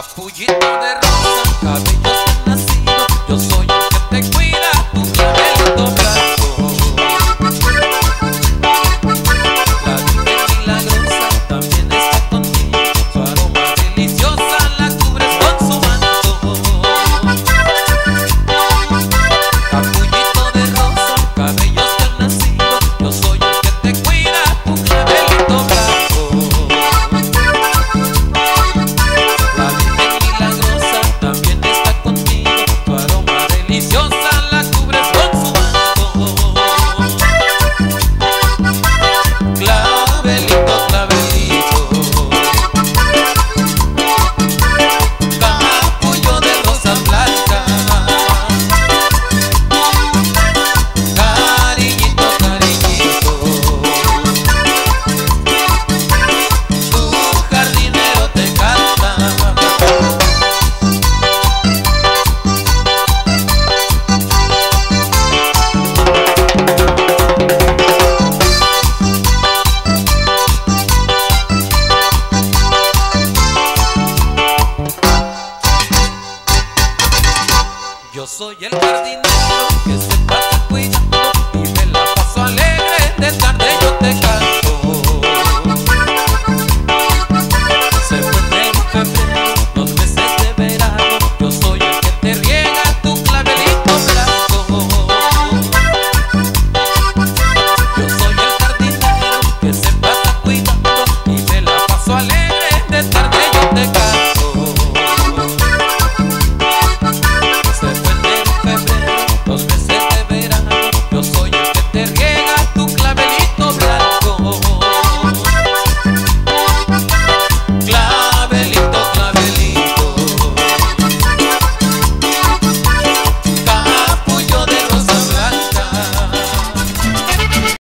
Capullito de rosa, cabellos han nacido, yo soy Yo soy el jardinero que se pasa cuida.